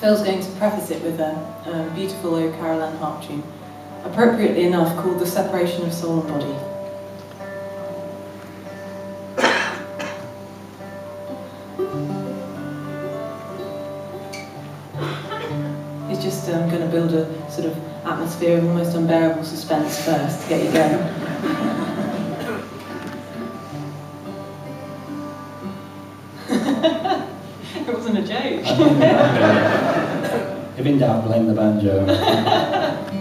Phil's going to preface it with a, a beautiful O'Carolan harp tune, appropriately enough called The Separation of Soul and Body. He's just um, going to build a sort of atmosphere of almost unbearable suspense first to get you going. it wasn't a joke. if in doubt, blame the banjo.